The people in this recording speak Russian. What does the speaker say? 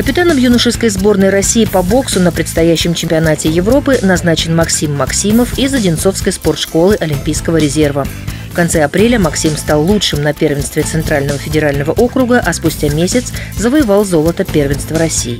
Капитаном юношеской сборной России по боксу на предстоящем чемпионате Европы назначен Максим Максимов из Одинцовской спортшколы Олимпийского резерва. В конце апреля Максим стал лучшим на первенстве Центрального федерального округа, а спустя месяц завоевал золото первенства России.